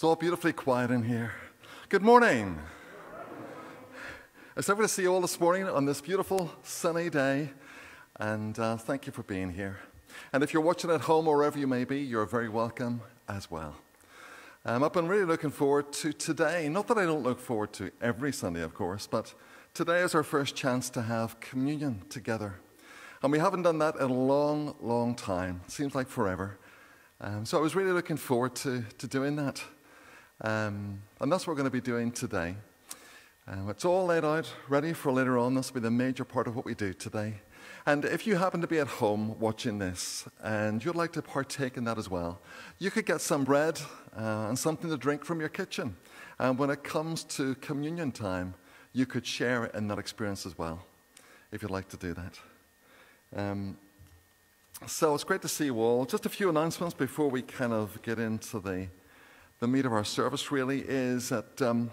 It's all beautifully quiet in here. Good morning. It's lovely to see you all this morning on this beautiful sunny day, and uh, thank you for being here. And if you're watching at home or wherever you may be, you're very welcome as well. Um, I've been really looking forward to today. Not that I don't look forward to every Sunday, of course, but today is our first chance to have communion together. And we haven't done that in a long, long time. Seems like forever. Um, so I was really looking forward to, to doing that. Um, and that's what we're going to be doing today. Um, it's all laid out, ready for later on. This will be the major part of what we do today. And if you happen to be at home watching this and you'd like to partake in that as well, you could get some bread uh, and something to drink from your kitchen. And when it comes to communion time, you could share in that experience as well, if you'd like to do that. Um, so it's great to see you all. Just a few announcements before we kind of get into the the meat of our service really is that um,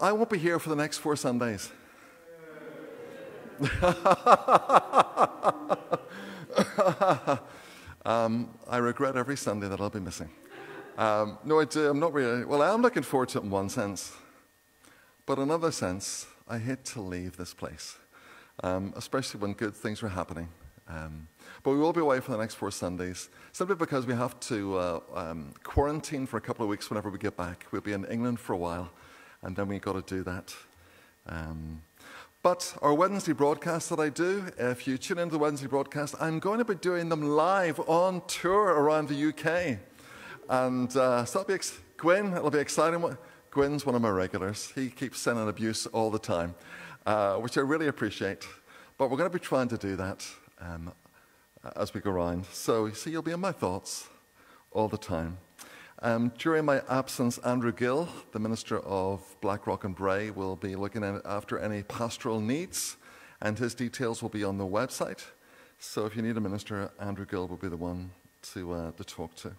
I won't be here for the next four Sundays. um, I regret every Sunday that I'll be missing. Um, no, I do. I'm not really. Well, I'm looking forward to it in one sense, but in another sense, I hate to leave this place, um, especially when good things are happening. Um, but we will be away for the next four Sundays, simply because we have to uh, um, quarantine for a couple of weeks whenever we get back. We'll be in England for a while, and then we've got to do that. Um, but our Wednesday broadcasts that I do, if you tune into the Wednesday broadcast, I'm going to be doing them live on tour around the UK. And uh, so that'll be ex- it'll be exciting. Gwyn's one of my regulars. He keeps sending abuse all the time, uh, which I really appreciate. But we're going to be trying to do that um, as we go around. So, you see, you'll be in my thoughts all the time. Um, during my absence, Andrew Gill, the Minister of Blackrock and Bray, will be looking after any pastoral needs, and his details will be on the website. So if you need a minister, Andrew Gill will be the one to, uh, to talk to.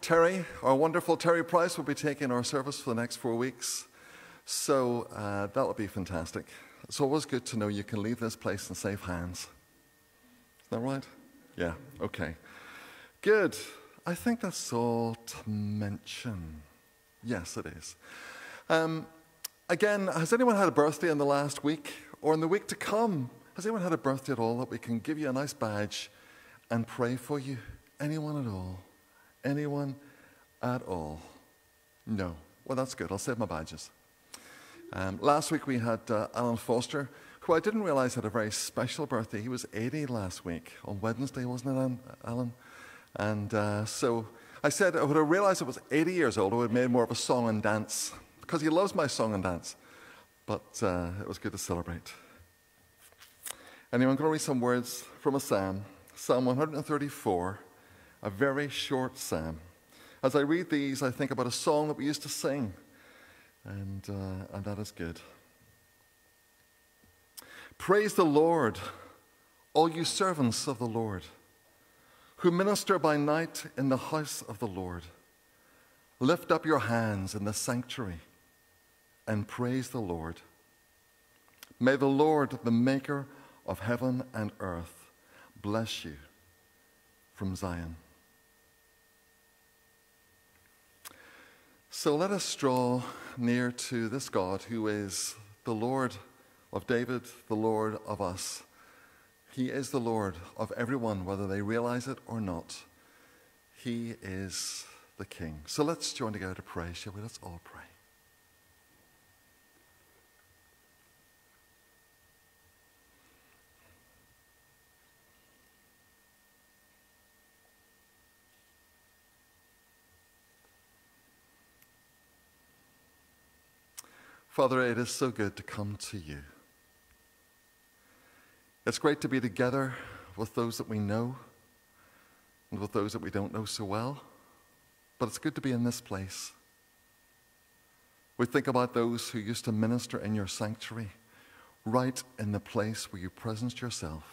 Terry, our wonderful Terry Price, will be taking our service for the next four weeks. So uh, that'll be fantastic. It's always good to know you can leave this place in safe hands that right? Yeah, okay. Good. I think that's all to mention. Yes, it is. Um, again, has anyone had a birthday in the last week or in the week to come? Has anyone had a birthday at all that we can give you a nice badge and pray for you? Anyone at all? Anyone at all? No. Well, that's good. I'll save my badges. Um, last week we had uh, Alan Foster who I didn't realize had a very special birthday. He was 80 last week, on Wednesday, wasn't it, Alan? And uh, so I said, I would have realized it was 80 years old, I would have made more of a song and dance, because he loves my song and dance. But uh, it was good to celebrate. Anyway, I'm going to read some words from a psalm, Psalm 134, a very short psalm. As I read these, I think about a song that we used to sing, and, uh, and that is good. Praise the Lord, all you servants of the Lord, who minister by night in the house of the Lord. Lift up your hands in the sanctuary and praise the Lord. May the Lord, the maker of heaven and earth, bless you from Zion. So let us draw near to this God who is the Lord of David, the Lord of us. He is the Lord of everyone, whether they realize it or not. He is the King. So let's join together to pray, shall we? Let's all pray. Father, it is so good to come to you. It's great to be together with those that we know and with those that we don't know so well, but it's good to be in this place. We think about those who used to minister in your sanctuary, right in the place where you presenced yourself.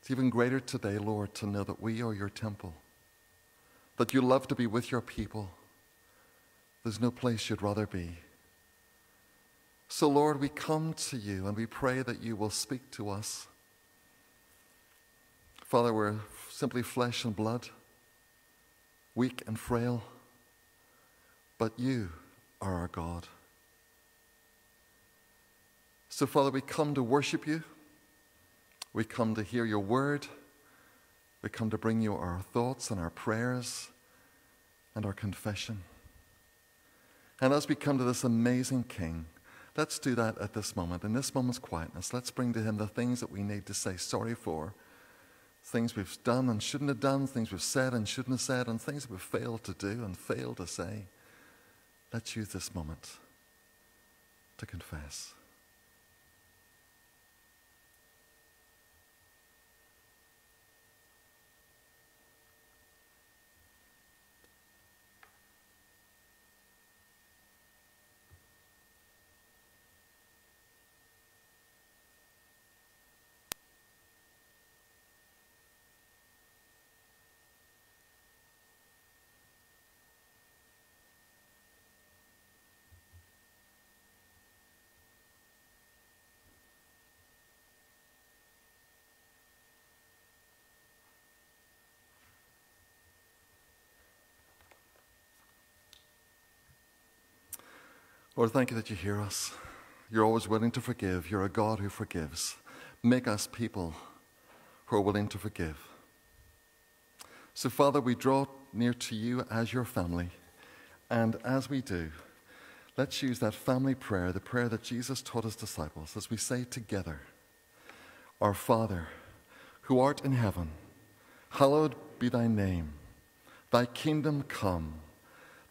It's even greater today, Lord, to know that we are your temple, that you love to be with your people. There's no place you'd rather be. So, Lord, we come to you and we pray that you will speak to us. Father, we're simply flesh and blood. weak and frail, but you are our God. So, Father, we come to worship you. We come to hear your word. We come to bring you our thoughts and our prayers and our confession. And as we come to this amazing King, let's do that at this moment. In this moment's quietness, let's bring to him the things that we need to say sorry for things we've done and shouldn't have done, things we've said and shouldn't have said, and things we've failed to do and failed to say. Let's use this moment to confess. Lord, thank you that you hear us. You're always willing to forgive. You're a God who forgives. Make us people who are willing to forgive. So, Father, we draw near to you as your family. And as we do, let's use that family prayer, the prayer that Jesus taught his disciples, as we say together Our Father, who art in heaven, hallowed be thy name. Thy kingdom come.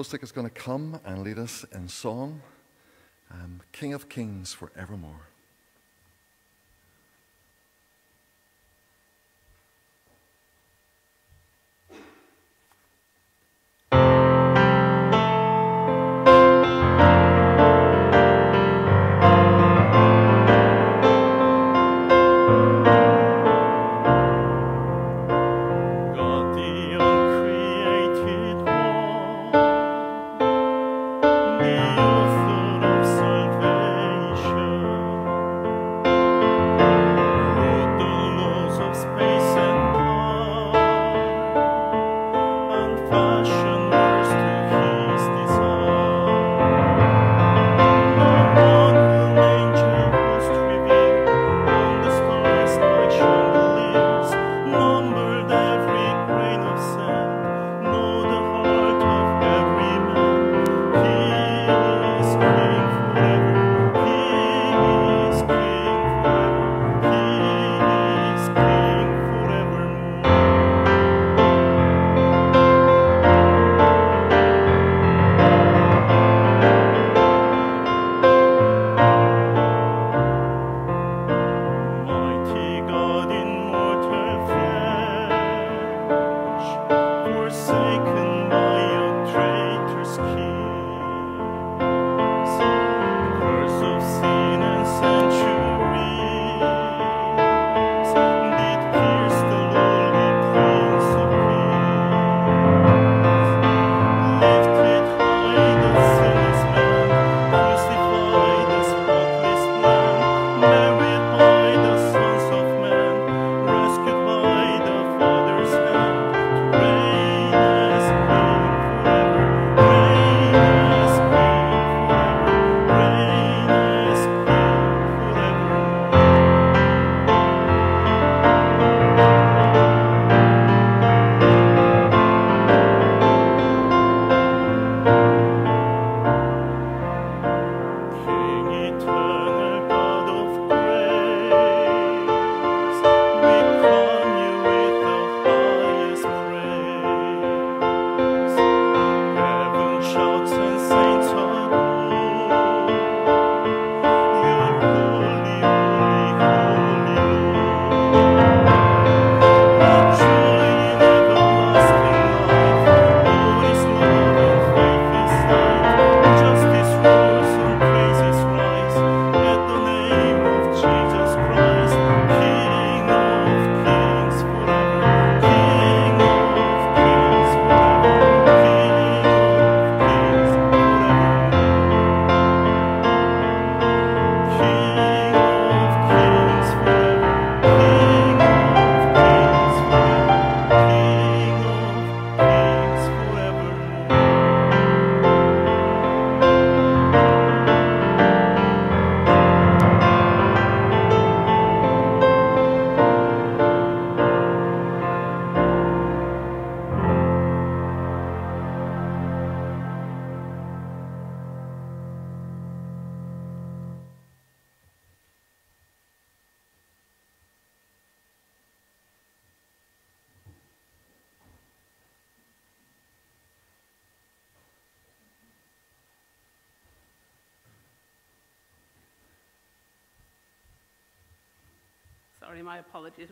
Hostik is going to come and lead us in song, um, King of Kings forevermore.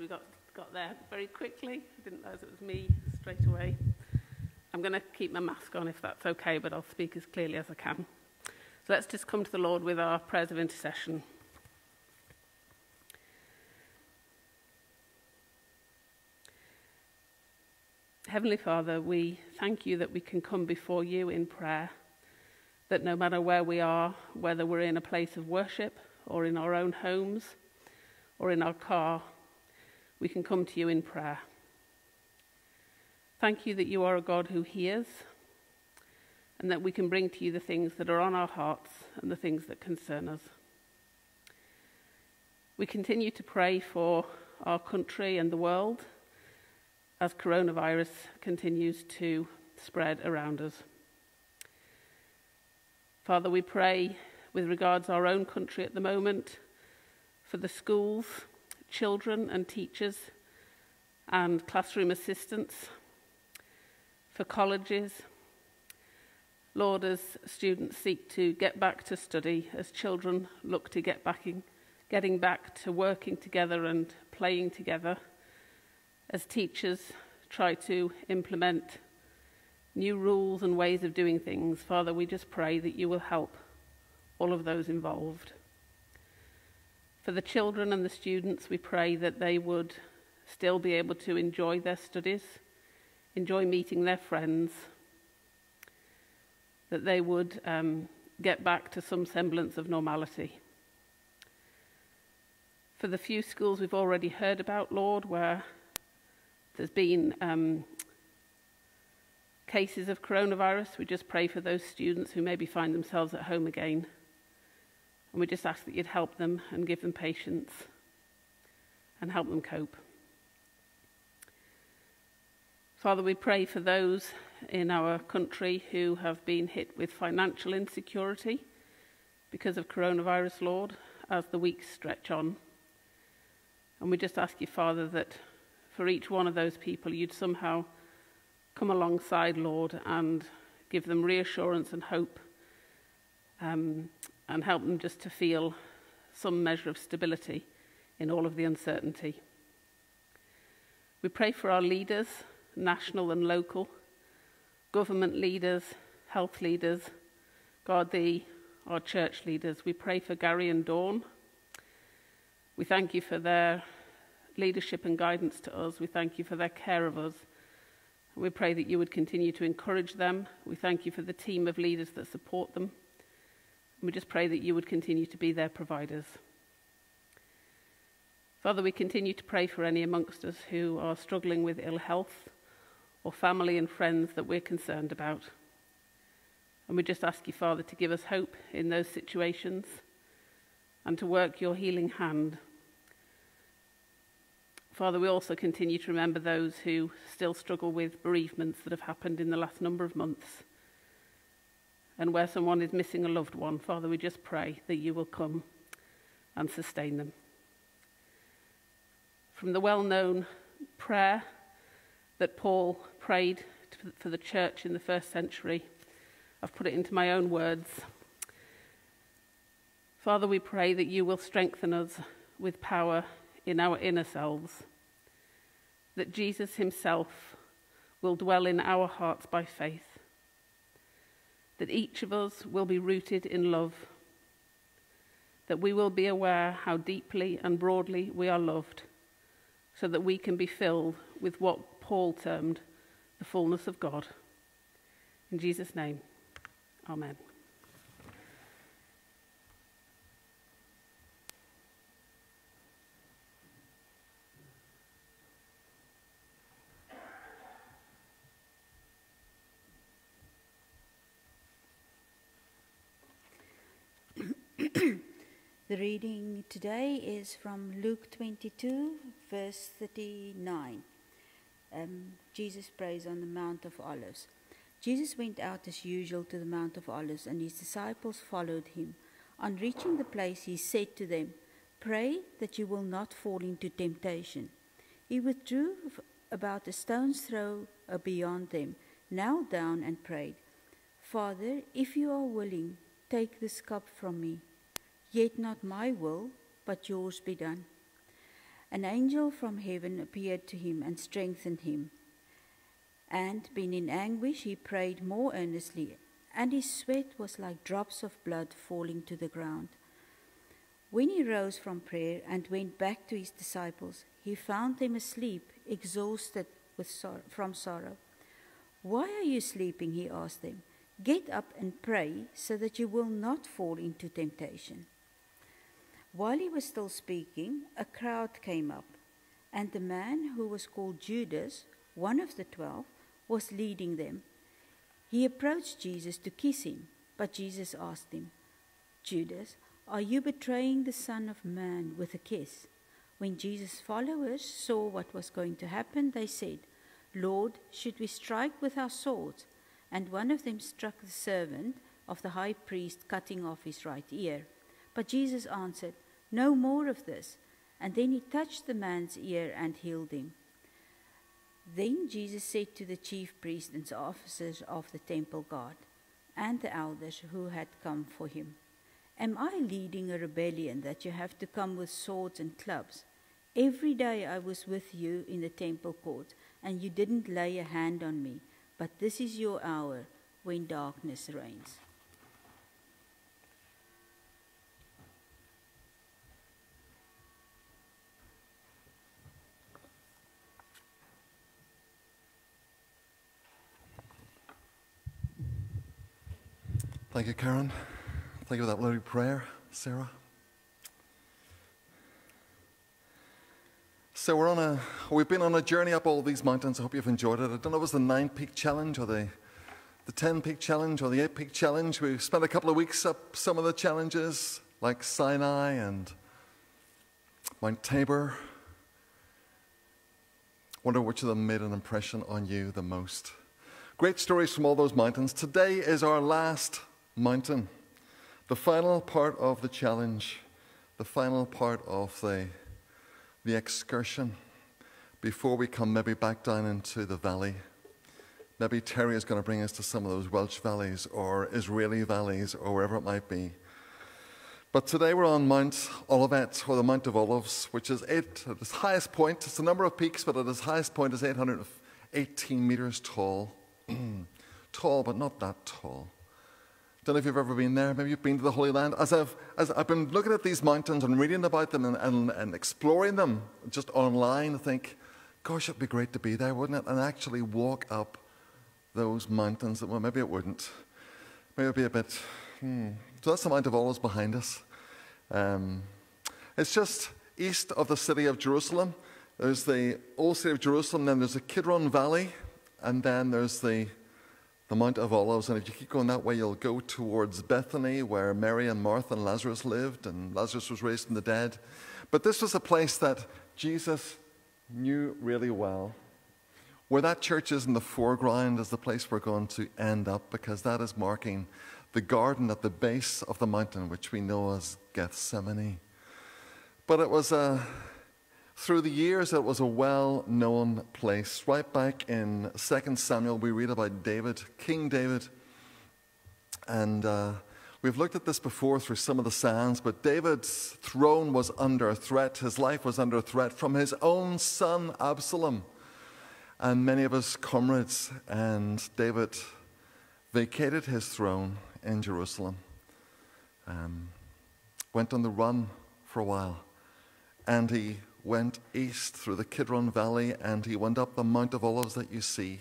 Got, got there very quickly. I didn't realise it was me straight away. I'm going to keep my mask on if that's okay, but I'll speak as clearly as I can. So let's just come to the Lord with our prayers of intercession. Heavenly Father, we thank you that we can come before you in prayer, that no matter where we are, whether we're in a place of worship or in our own homes or in our car, we can come to you in prayer. Thank you that you are a God who hears and that we can bring to you the things that are on our hearts and the things that concern us. We continue to pray for our country and the world as coronavirus continues to spread around us. Father, we pray with regards our own country at the moment for the schools, children and teachers and classroom assistants, for colleges. Lord, as students seek to get back to study, as children look to get back in, getting back to working together and playing together, as teachers try to implement new rules and ways of doing things, Father, we just pray that you will help all of those involved. For the children and the students, we pray that they would still be able to enjoy their studies, enjoy meeting their friends, that they would um, get back to some semblance of normality. For the few schools we've already heard about, Lord, where there's been um, cases of coronavirus. We just pray for those students who maybe find themselves at home again. And we just ask that you'd help them and give them patience and help them cope. Father, we pray for those in our country who have been hit with financial insecurity because of coronavirus, Lord, as the weeks stretch on. And we just ask you, Father, that for each one of those people, you'd somehow come alongside, Lord, and give them reassurance and hope um, and help them just to feel some measure of stability in all of the uncertainty. We pray for our leaders, national and local, government leaders, health leaders, God, the, our church leaders. We pray for Gary and Dawn. We thank you for their leadership and guidance to us. We thank you for their care of us. We pray that you would continue to encourage them. We thank you for the team of leaders that support them. We just pray that you would continue to be their providers. Father, we continue to pray for any amongst us who are struggling with ill health or family and friends that we're concerned about. And we just ask you, Father, to give us hope in those situations and to work your healing hand Father, we also continue to remember those who still struggle with bereavements that have happened in the last number of months. And where someone is missing a loved one, Father, we just pray that you will come and sustain them. From the well known prayer that Paul prayed for the church in the first century, I've put it into my own words. Father, we pray that you will strengthen us with power in our inner selves, that Jesus himself will dwell in our hearts by faith, that each of us will be rooted in love, that we will be aware how deeply and broadly we are loved, so that we can be filled with what Paul termed the fullness of God. In Jesus' name, Amen. The reading today is from Luke 22, verse 39. Um, Jesus prays on the Mount of Olives. Jesus went out as usual to the Mount of Olives, and his disciples followed him. On reaching the place, he said to them, Pray that you will not fall into temptation. He withdrew about a stone's throw beyond them, knelt down, and prayed, Father, if you are willing, take this cup from me. Yet not my will, but yours be done. An angel from heaven appeared to him and strengthened him. And, being in anguish, he prayed more earnestly, and his sweat was like drops of blood falling to the ground. When he rose from prayer and went back to his disciples, he found them asleep, exhausted with sor- from sorrow. Why are you sleeping? He asked them. Get up and pray so that you will not fall into temptation. While he was still speaking, a crowd came up, and the man who was called Judas, one of the twelve, was leading them. He approached Jesus to kiss him, but Jesus asked him, Judas, are you betraying the Son of Man with a kiss? When Jesus' followers saw what was going to happen, they said, Lord, should we strike with our swords? And one of them struck the servant of the high priest, cutting off his right ear. But Jesus answered, No more of this. And then he touched the man's ear and healed him. Then Jesus said to the chief priests and officers of the temple guard and the elders who had come for him, Am I leading a rebellion that you have to come with swords and clubs? Every day I was with you in the temple court, and you didn't lay a hand on me, but this is your hour when darkness reigns. Thank you, Karen. Thank you for that lovely prayer, Sarah. So we're on a, we've been on a journey up all these mountains. I hope you've enjoyed it. I don't know if it was the nine peak challenge or the, the 10 peak challenge or the eight peak challenge. We spent a couple of weeks up some of the challenges like Sinai and Mount Tabor. I wonder which of them made an impression on you the most. Great stories from all those mountains. Today is our last mountain, the final part of the challenge, the final part of the, the excursion before we come maybe back down into the valley. Maybe Terry is going to bring us to some of those Welsh valleys or Israeli valleys or wherever it might be. But today we're on Mount Olivet, or the Mount of Olives, which is eight, at its highest point. It's a number of peaks, but at its highest point is 818 meters tall. tall, but not that tall. Don't know if you've ever been there. Maybe you've been to the Holy Land. As I've, as I've been looking at these mountains and reading about them and, and, and exploring them just online, I think, gosh, it'd be great to be there, wouldn't it? And actually walk up those mountains. Well, maybe it wouldn't. Maybe it'd be a bit, hmm. So that's the Mount of Olives behind us. Um, it's just east of the city of Jerusalem. There's the old city of Jerusalem, then there's the Kidron Valley, and then there's the, the Mount of Olives. And if you keep going that way, you'll go towards Bethany, where Mary and Martha and Lazarus lived, and Lazarus was raised from the dead. But this was a place that Jesus knew really well. Where that church is in the foreground is the place we're going to end up because that is marking the garden at the base of the mountain, which we know as Gethsemane. But it was a, through the years, it was a well known place. Right back in 2 Samuel, we read about David, King David. And uh, we've looked at this before through some of the Psalms, but David's throne was under threat. His life was under threat from his own son, Absalom, and many of his comrades. And David vacated his throne in Jerusalem, um, went on the run for a while, and he went east through the Kidron Valley and he went up the Mount of Olives that you see.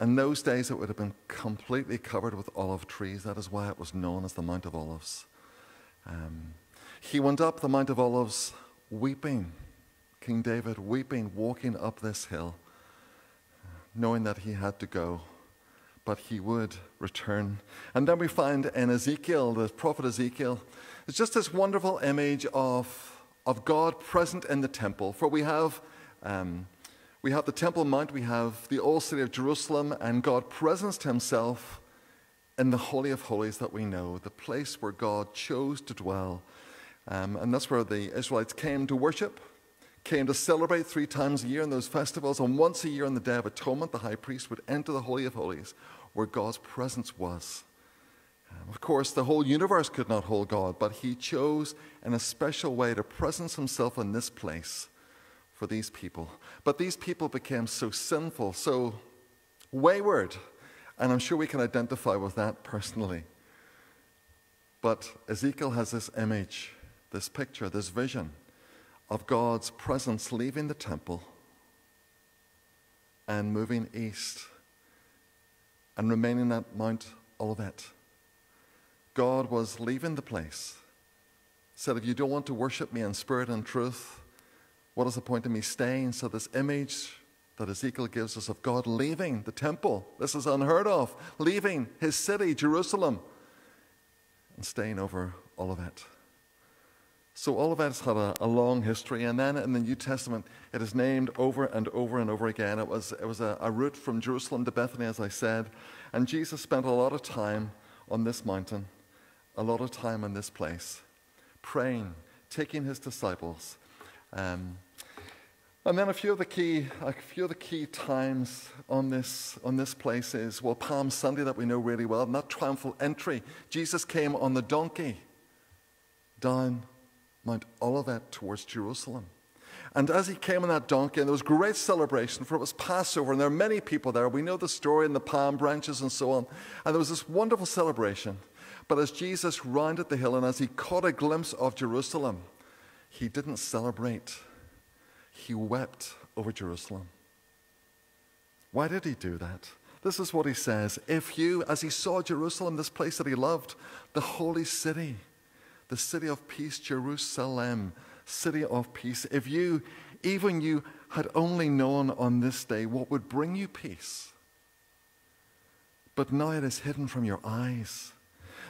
In those days, it would have been completely covered with olive trees. That is why it was known as the Mount of Olives. Um, he went up the Mount of Olives weeping, King David weeping, walking up this hill, knowing that he had to go but he would return. And then we find in Ezekiel, the prophet Ezekiel, it's just this wonderful image of, of God present in the temple. For we have, um, we have the Temple Mount, we have the old city of Jerusalem, and God presenced himself in the Holy of Holies that we know, the place where God chose to dwell. Um, and that's where the Israelites came to worship, came to celebrate three times a year in those festivals. And once a year on the Day of Atonement, the high priest would enter the Holy of Holies, where God's presence was. Of course, the whole universe could not hold God, but he chose in a special way to presence himself in this place for these people. But these people became so sinful, so wayward, and I'm sure we can identify with that personally. But Ezekiel has this image, this picture, this vision of God's presence leaving the temple and moving east and remaining at Mount Olivet. God was leaving the place. Said, if you don't want to worship me in spirit and truth, what is the point of me staying? So, this image that Ezekiel gives us of God leaving the temple, this is unheard of, leaving his city, Jerusalem, and staying over Olivet. So Olivet's had a, a, long history, and then in the New Testament, it is named over and over and over again. It was, it was a, a route from Jerusalem to Bethany, as I said, and Jesus spent a lot of time on this mountain, a lot of time in this place, praying, taking his disciples. Um, and then a few of the key, a few of the key times on this, on this place is, well, Palm Sunday that we know really well, and that triumphal entry. Jesus came on the donkey down Mount Olivet towards Jerusalem. And as he came on that donkey, and there was great celebration, for it was Passover, and there are many people there. We know the story and the palm branches and so on. And there was this wonderful celebration. But as Jesus rounded the hill and as he caught a glimpse of Jerusalem, he didn't celebrate. He wept over Jerusalem. Why did he do that? This is what he says. If you, as he saw Jerusalem, this place that he loved, the holy city, the city of peace, Jerusalem, city of peace. If you, even you, had only known on this day what would bring you peace, but now it is hidden from your eyes.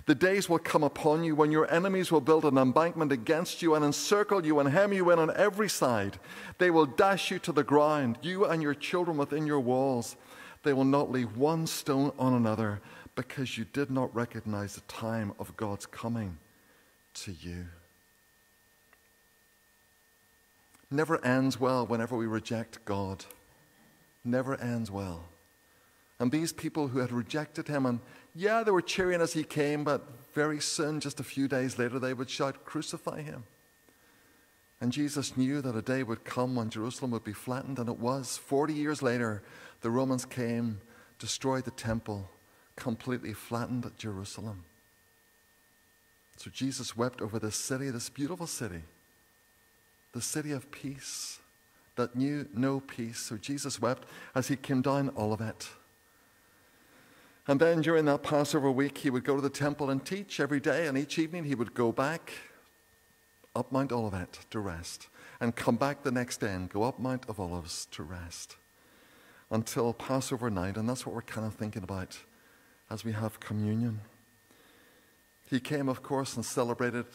The days will come upon you when your enemies will build an embankment against you and encircle you and hem you in on every side. They will dash you to the ground, you and your children within your walls. They will not leave one stone on another because you did not recognize the time of God's coming to you. Never ends well whenever we reject God. Never ends well. And these people who had rejected him, and yeah, they were cheering as he came, but very soon, just a few days later, they would shout, Crucify him. And Jesus knew that a day would come when Jerusalem would be flattened, and it was. Forty years later, the Romans came, destroyed the temple, completely flattened Jerusalem. So Jesus wept over this city, this beautiful city, the city of peace that knew no peace. So Jesus wept as he came down Olivet. And then during that Passover week, he would go to the temple and teach every day, and each evening he would go back up Mount Olivet to rest, and come back the next day and go up Mount of Olives to rest until Passover night. And that's what we're kind of thinking about as we have communion. He came, of course, and celebrated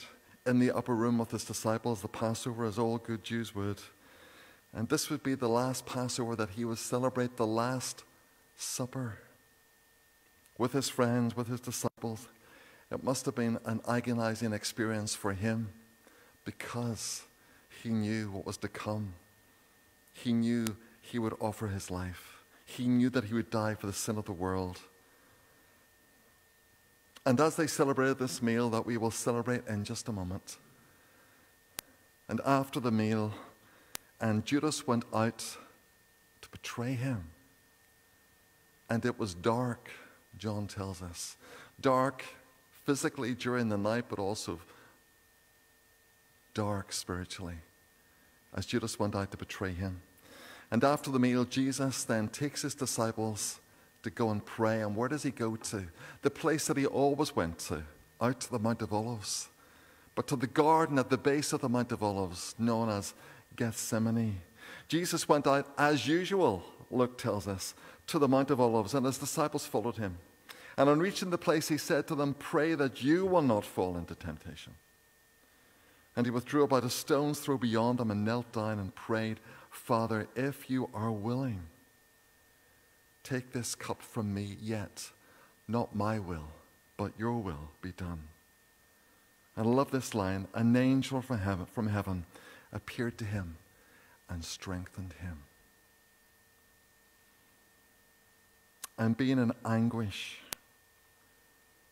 in the upper room with his disciples the Passover, as all good Jews would. And this would be the last Passover that he would celebrate the Last Supper with his friends, with his disciples. It must have been an agonizing experience for him because he knew what was to come. He knew he would offer his life. He knew that he would die for the sin of the world. And as they celebrated this meal that we will celebrate in just a moment, and after the meal, and Judas went out to betray him. And it was dark, John tells us. Dark physically during the night, but also dark spiritually as Judas went out to betray him. And after the meal, Jesus then takes his disciples to go and pray. And where does he go to? The place that he always went to, out to the Mount of Olives, but to the garden at the base of the Mount of Olives, known as Gethsemane. Jesus went out as usual, Luke tells us, to the Mount of Olives, and his disciples followed him. And on reaching the place, he said to them, Pray that you will not fall into temptation. And he withdrew about a stone's throw beyond them and knelt down and prayed, Father, if you are willing, Take this cup from me, yet not my will, but your will be done. And I love this line an angel from heaven, from heaven appeared to him and strengthened him. And being in anguish,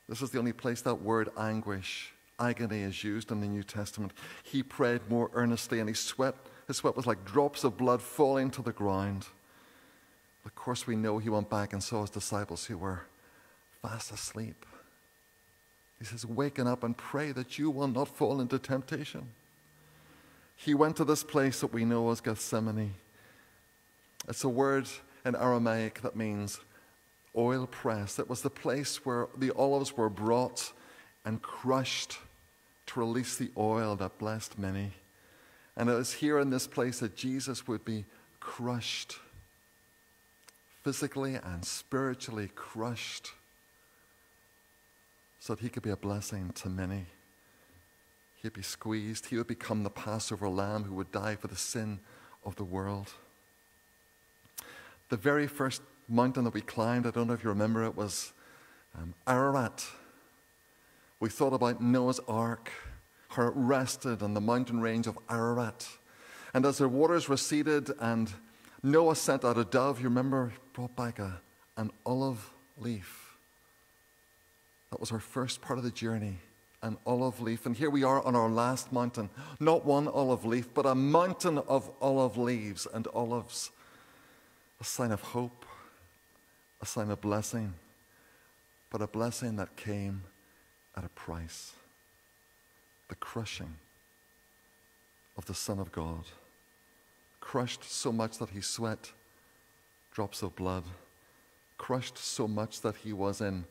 this is the only place that word anguish, agony, is used in the New Testament. He prayed more earnestly and he sweat His sweat was like drops of blood falling to the ground. Of course, we know he went back and saw his disciples who were fast asleep. He says, Waken up and pray that you will not fall into temptation. He went to this place that we know as Gethsemane. It's a word in Aramaic that means oil press. It was the place where the olives were brought and crushed to release the oil that blessed many. And it was here in this place that Jesus would be crushed, physically and spiritually crushed, so that he could be a blessing to many. He'd be squeezed. He would become the Passover lamb who would die for the sin of the world. The very first mountain that we climbed, I don't know if you remember it, was um, Ararat. We thought about Noah's Ark, how it rested on the mountain range of Ararat. And as the waters receded and Noah sent out a dove, you remember, brought back a, an olive leaf. That was our first part of the journey, an olive leaf. And here we are on our last mountain. Not one olive leaf, but a mountain of olive leaves and olives. A sign of hope, a sign of blessing, but a blessing that came at a price the crushing of the Son of God. Crushed so much that he sweat drops of blood, crushed so much that he was in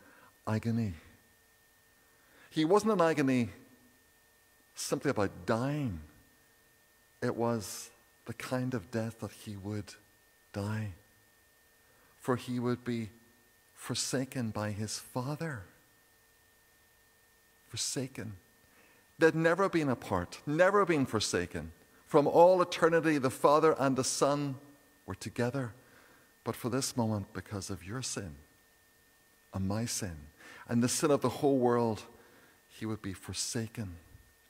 agony. He wasn't in agony simply about dying, it was the kind of death that he would die. For he would be forsaken by his Father forsaken. They'd never been apart, never been forsaken. From all eternity, the Father and the Son were together. But for this moment, because of your sin and my sin and the sin of the whole world, he would be forsaken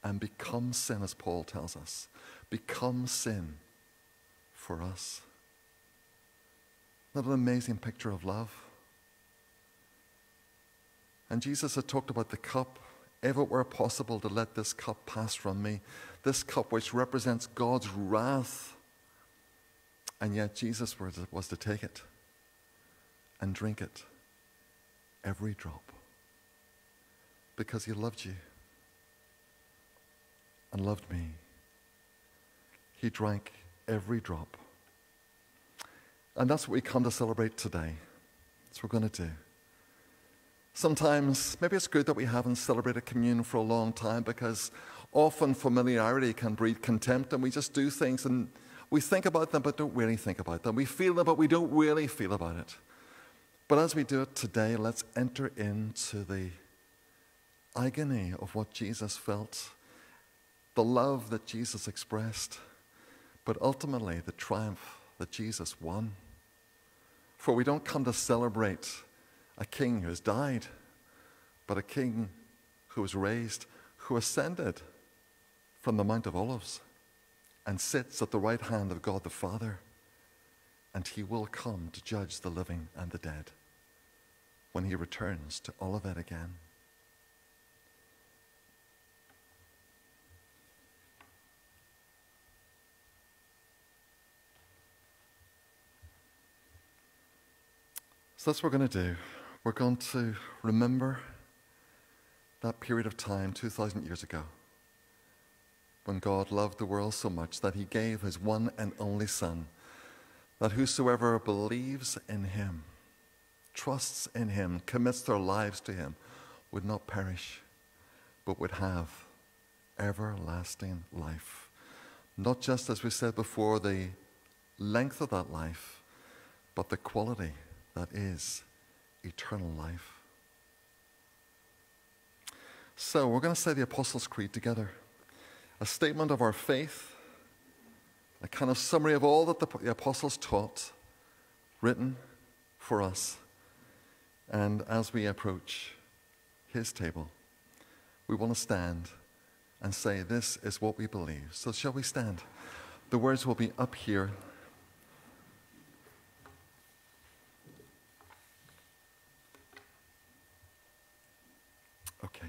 and become sin, as Paul tells us. Become sin for us. Not an amazing picture of love? And Jesus had talked about the cup if it were possible to let this cup pass from me, this cup which represents God's wrath. And yet Jesus was to take it and drink it, every drop, because he loved you and loved me. He drank every drop. And that's what we come to celebrate today. That's what we're going to do. Sometimes, maybe it's good that we haven't celebrated communion for a long time because often familiarity can breed contempt and we just do things and we think about them but don't really think about them. We feel them but we don't really feel about it. But as we do it today, let's enter into the agony of what Jesus felt, the love that Jesus expressed, but ultimately the triumph that Jesus won. For we don't come to celebrate a king who has died, but a king who was raised, who ascended from the Mount of Olives and sits at the right hand of God the Father. And he will come to judge the living and the dead when he returns to Olivet again. So that's what we're going to do. We're going to remember that period of time 2,000 years ago when God loved the world so much that he gave his one and only Son, that whosoever believes in him, trusts in him, commits their lives to him, would not perish, but would have everlasting life. Not just, as we said before, the length of that life, but the quality that is eternal life. So, we're going to say the Apostles' Creed together a statement of our faith, a kind of summary of all that the, apostles taught, written for us. And as we approach his table, we want to stand and say, This is what we believe. So, shall we stand? The words will be up here. Okay.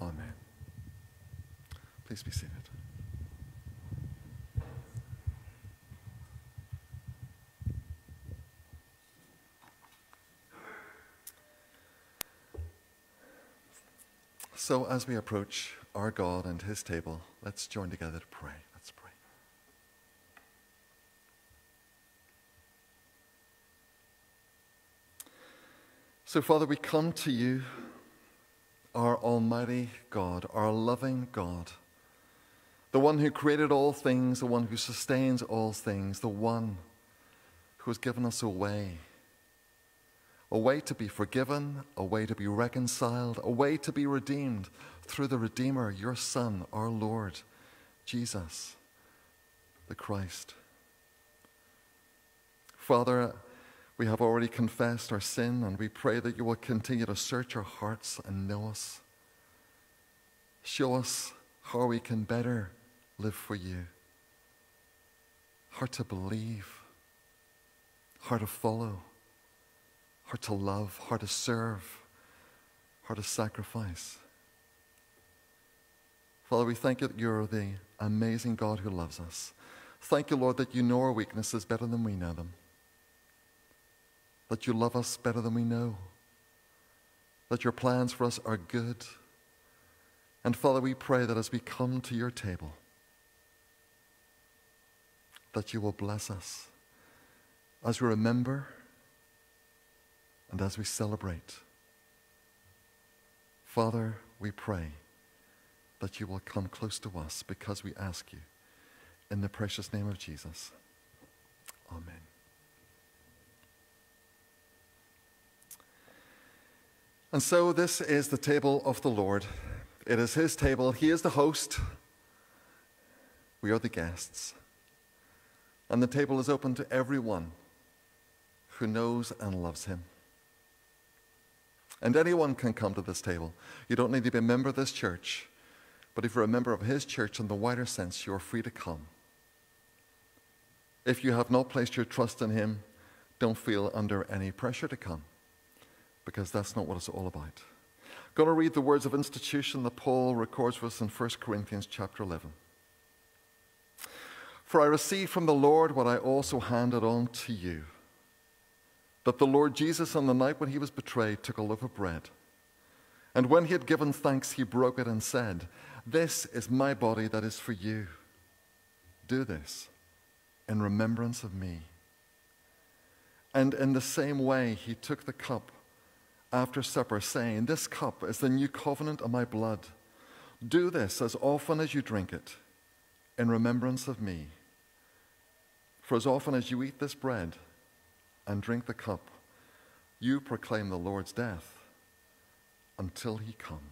Amen. Please be seated. So, as we approach our God and His table, let's join together to pray. Let's pray. So, Father, we come to you, our Almighty God, our loving God, the one who created all things, the one who sustains all things, the one who has given us a way a way to be forgiven, a way to be reconciled, a way to be redeemed through the Redeemer, your Son, our Lord, Jesus, the Christ. Father, we have already confessed our sin, and we pray that you will continue to search our hearts and know us. Show us how we can better live for you, how to believe, how to follow how to love, how to serve, how to sacrifice. Father, we thank you that you're the amazing God who loves us. Thank you, Lord, that you know our weaknesses better than we know them. That you love us better than we know. That your plans for us are good. And Father, we pray that as we come to your table, that you will bless us as we remember and as we celebrate, Father, we pray that you will come close to us because we ask you in the precious name of Jesus. Amen. And so this is the table of the Lord. It is his table. He is the host. We are the guests. And the table is open to everyone who knows and loves him. And anyone can come to this table. You don't need to be a member of this church. But if you're a member of his church in the wider sense, you're free to come. If you have not placed your trust in him, don't feel under any pressure to come because that's not what it's all about. I'm going to read the words of institution that Paul records for us in 1 Corinthians chapter 11. For I received from the Lord what I also handed on to you that the Lord Jesus, on the night when he was betrayed, took a loaf of bread. And when he had given thanks, he broke it and said, This is my body that is for you. Do this in remembrance of me. And in the same way, he took the cup after supper, saying, This cup is the new covenant of my blood. Do this as often as you drink it in remembrance of me. For as often as you eat this bread, and drink the cup, you proclaim the Lord's death until he comes.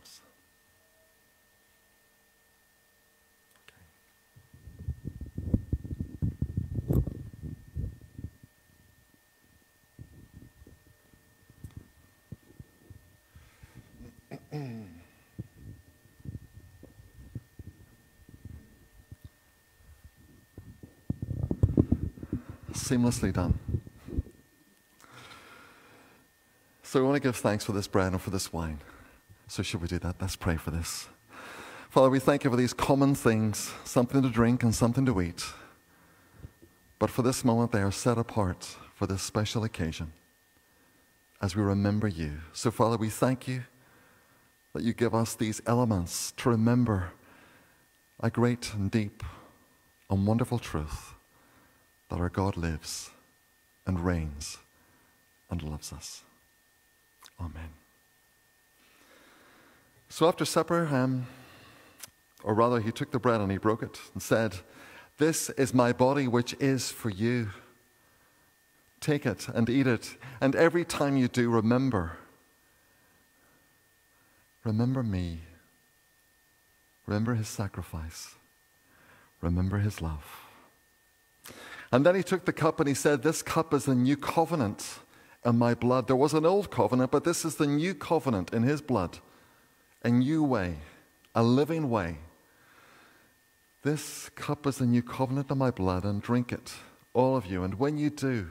Seamlessly done. So we want to give thanks for this bread and for this wine. So should we do that? Let's pray for this. Father, we thank you for these common things, something to drink and something to eat. But for this moment, they are set apart for this special occasion as we remember you. So, Father, we thank you that you give us these elements to remember a great and deep and wonderful truth that our God lives and reigns and loves us. Amen. So after supper, um, or rather, he took the bread and he broke it and said, This is my body, which is for you. Take it and eat it. And every time you do, remember. Remember me. Remember his sacrifice. Remember his love. And then he took the cup and he said, This cup is the new covenant in my blood. There was an old covenant, but this is the new covenant in his blood. A new way, a living way. This cup is the new covenant in my blood, and drink it, all of you. And when you do,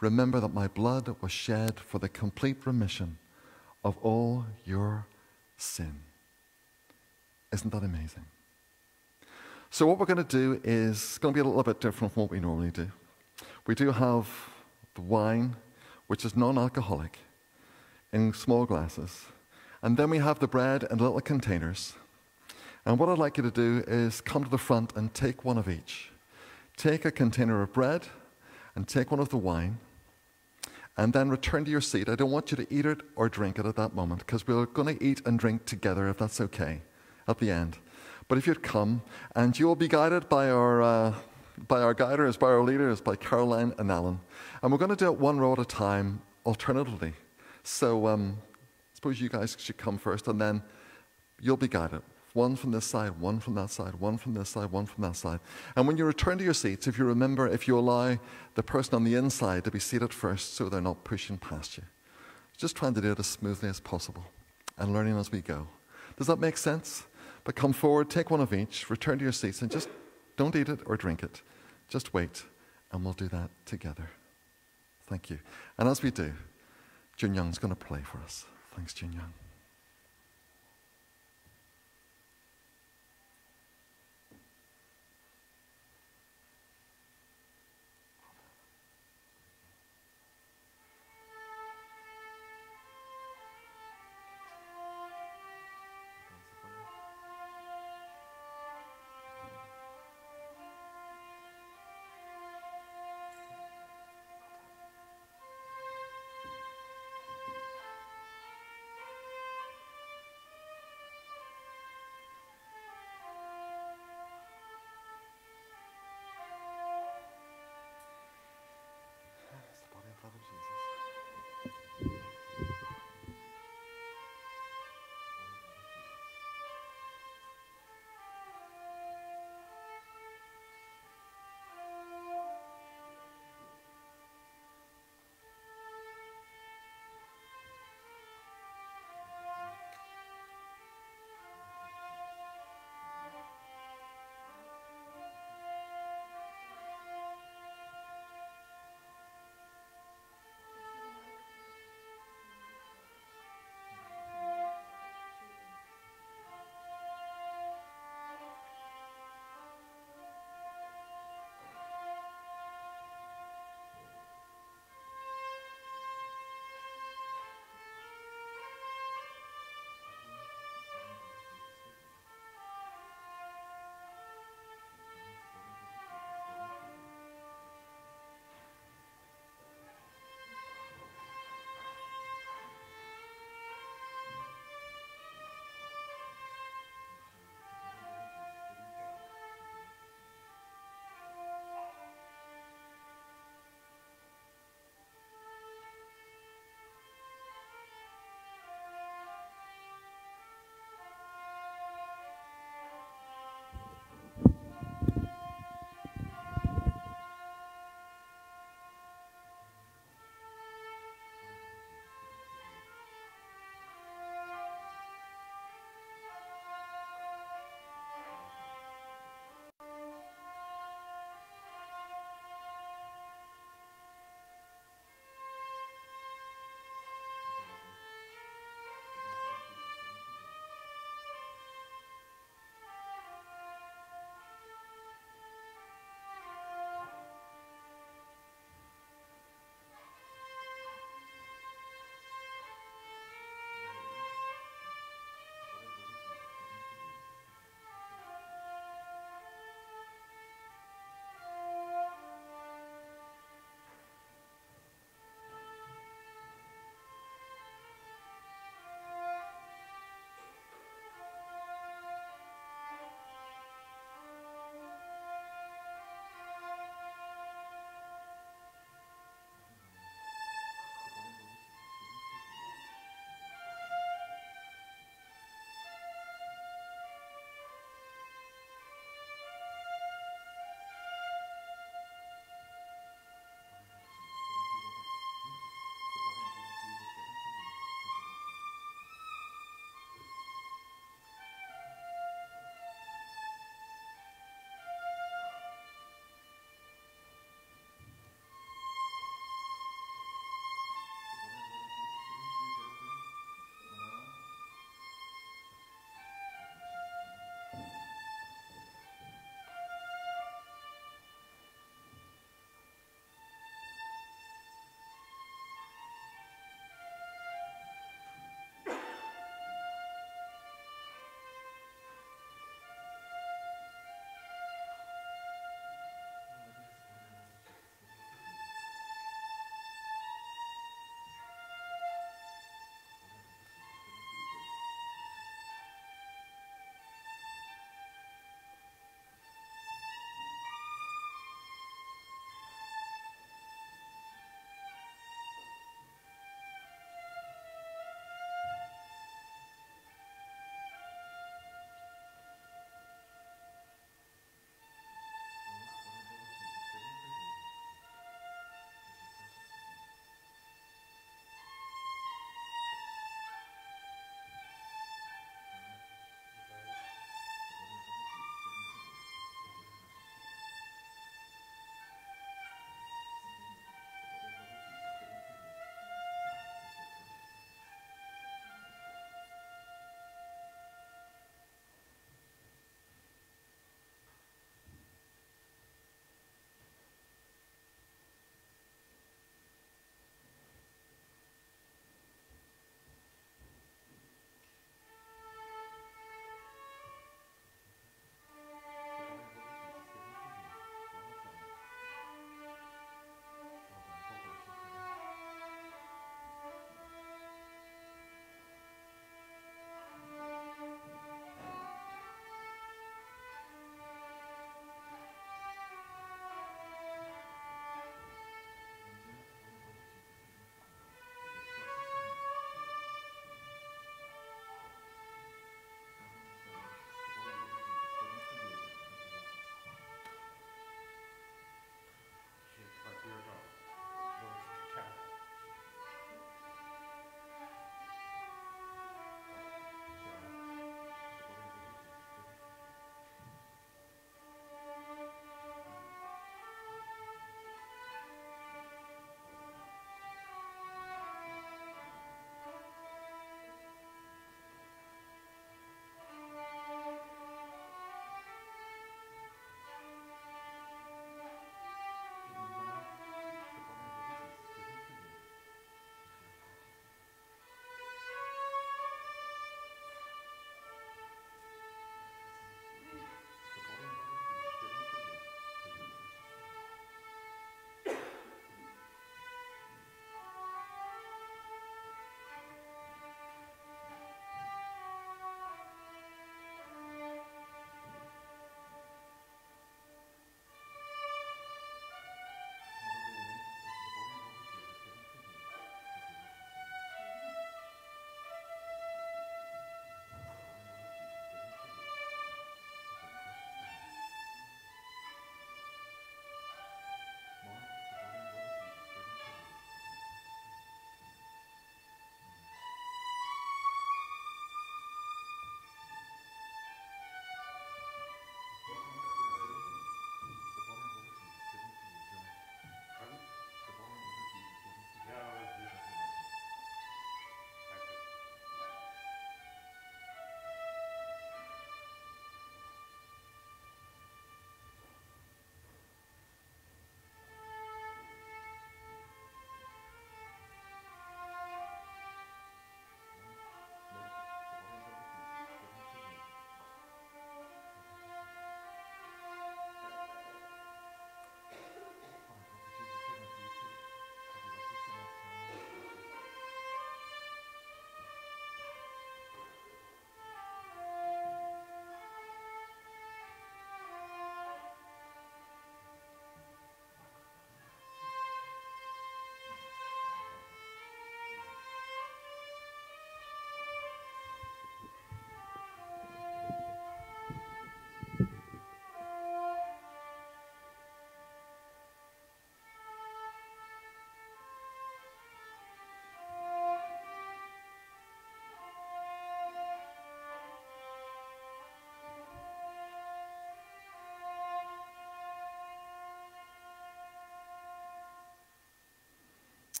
remember that my blood was shed for the complete remission of all your sin. Isn't that amazing? So, what we're going to do is going to be a little bit different from what we normally do. We do have the wine, which is non alcoholic, in small glasses. And then we have the bread in little containers. And what I'd like you to do is come to the front and take one of each. Take a container of bread and take one of the wine. And then return to your seat. I don't want you to eat it or drink it at that moment because we're going to eat and drink together, if that's okay, at the end. But if you'd come, and you will be guided by our, uh, by our guiders, by our leaders, by Caroline and Alan. And we're going to do it one row at a time, alternatively. So um, suppose you guys should come first, and then you'll be guided. One from this side, one from that side, one from this side, one from that side. And when you return to your seats, if you remember, if you allow the person on the inside to be seated first so they're not pushing past you. Just trying to do it as smoothly as possible and learning as we go. Does that make sense? But come forward, take one of each, return to your seats, and just don't eat it or drink it. Just wait, and we'll do that together. Thank you. And as we do, Jun Young's going to play for us. Thanks, Jun Young.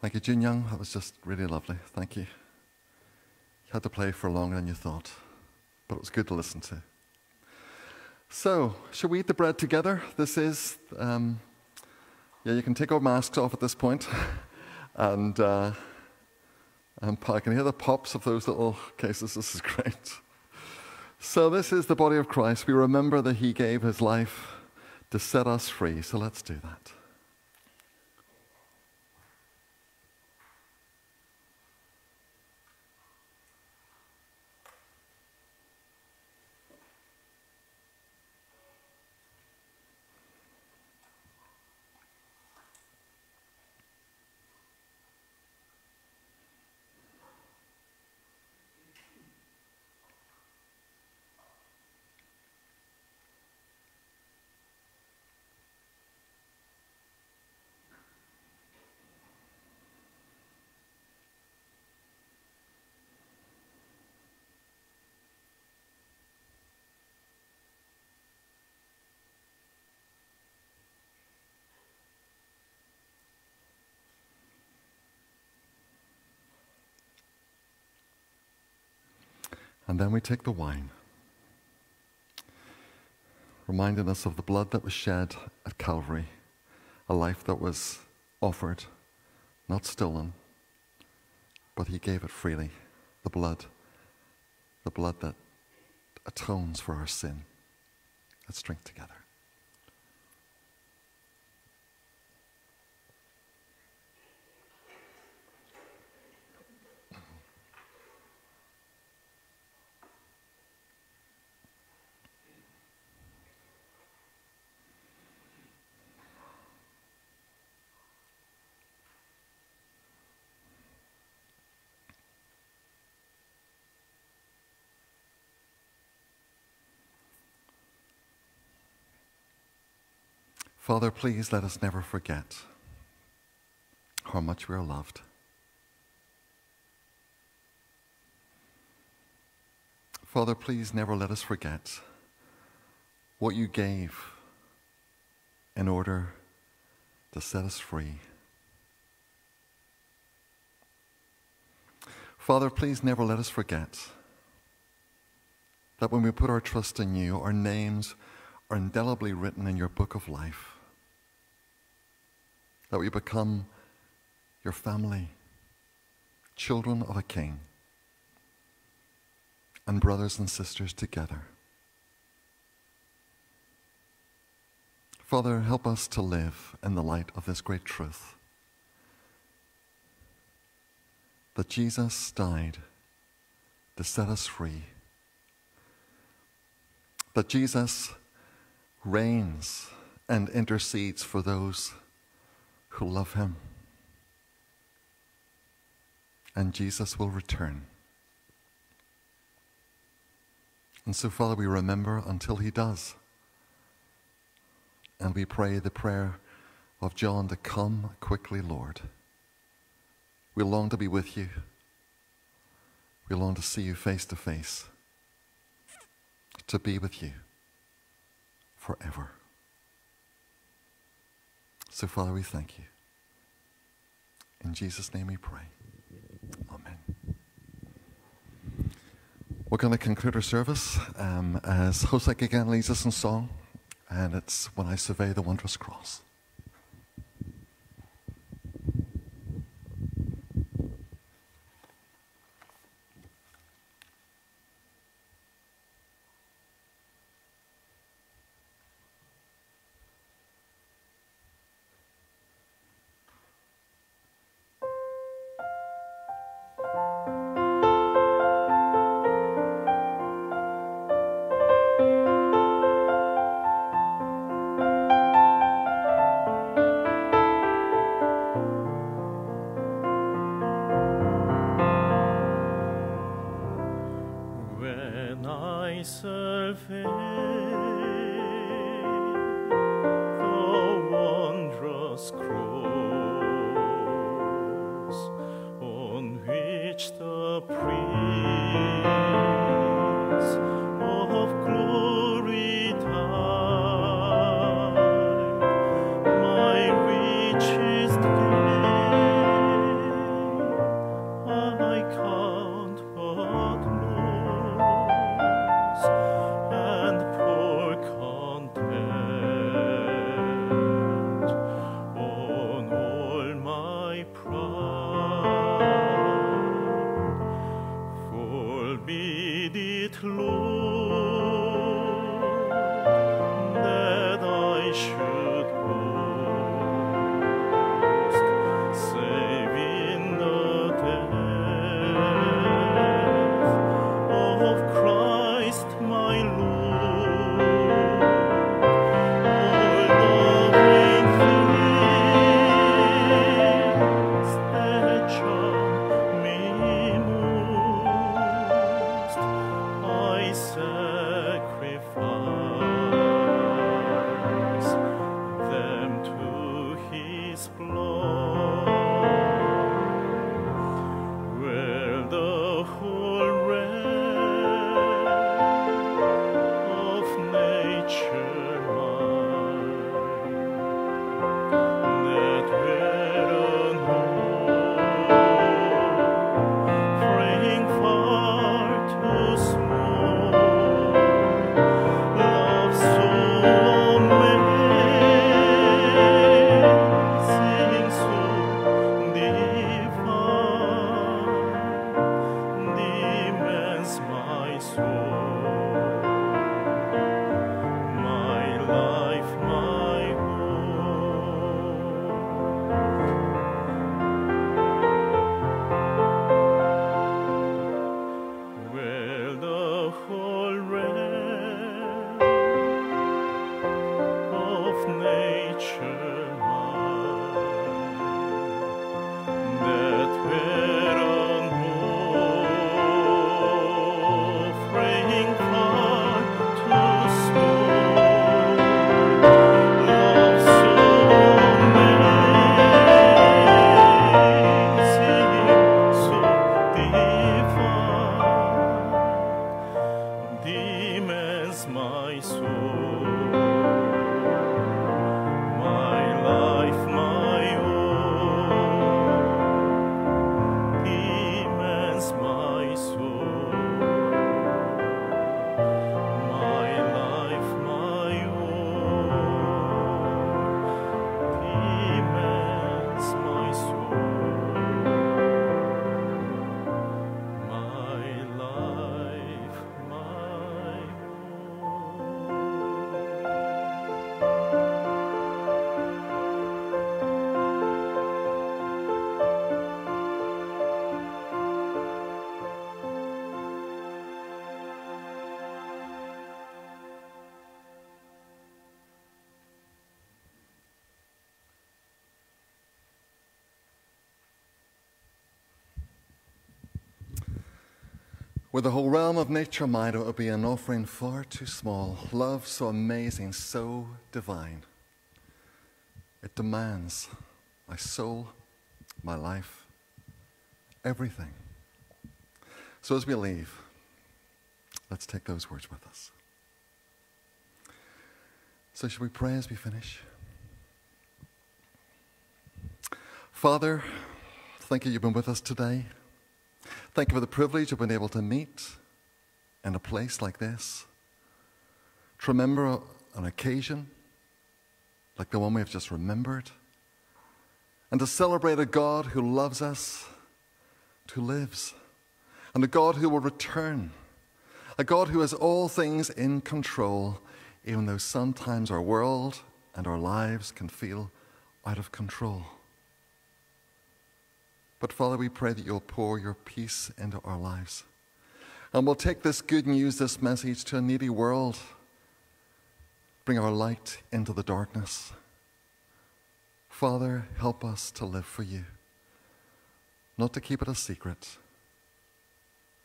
Thank you, Jun Young. That was just really lovely. Thank you. You had to play for longer than you thought, but it was good to listen to. So, shall we eat the bread together? This is, um, yeah, you can take our masks off at this point. point, and, uh, and I can hear the pops of those little cases. This is great. So, this is the body of Christ. We remember that He gave His life to set us free. So, let's do that. And then we take the wine, reminding us of the blood that was shed at Calvary, a life that was offered, not stolen, but He gave it freely. The blood, the blood that atones for our sin. Let's drink together. Father, please let us never forget how much we are loved. Father, please never let us forget what you gave in order to set us free. Father, please never let us forget that when we put our trust in you, our names are indelibly written in your book of life that we become your family, children of a king, and brothers and sisters together. Father, help us to live in the light of this great truth that Jesus died to set us free, that Jesus reigns and intercedes for those who love him. And Jesus will return. And so, Father, we remember until he does. And we pray the prayer of John to come quickly, Lord. We long to be with you. We long to see you face to face, to be with you forever. So, Father, we thank you. In Jesus' name we pray. Amen. We're going to conclude our service um, as Hosek again leads us in song, and it's When I Survey the Wondrous Cross. myself in the wondrous cross on which the priest Were the whole realm of nature mine, it would be an offering far too small. Love so amazing, so divine. It demands my soul, my life, everything. So as we leave, let's take those words with us. So, should we pray as we finish? Father, thank you you've been with us today. Thank you for the privilege of being able to meet in a place like this, to remember an occasion like the one we have just remembered, and to celebrate a God who loves us, who lives, and a God who will return, a God who has all things in control, even though sometimes our world and our lives can feel out of control. But Father, we pray that you'll pour your peace into our lives. And we'll take this good news, this message to a needy world, bring our light into the darkness. Father, help us to live for you, not to keep it a secret,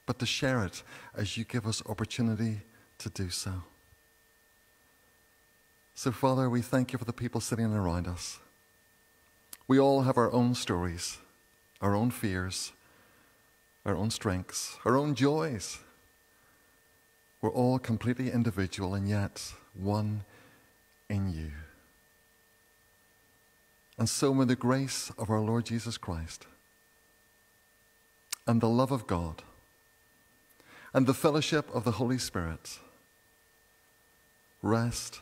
but to share it as you give us opportunity to do so. So, Father, we thank you for the people sitting around us. We all have our own stories our own fears, our own strengths, our own joys. We're all completely individual and yet one in you. And so, may the grace of our Lord Jesus Christ and the love of God and the fellowship of the Holy Spirit rest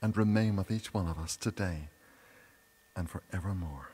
and remain with each one of us today and forevermore.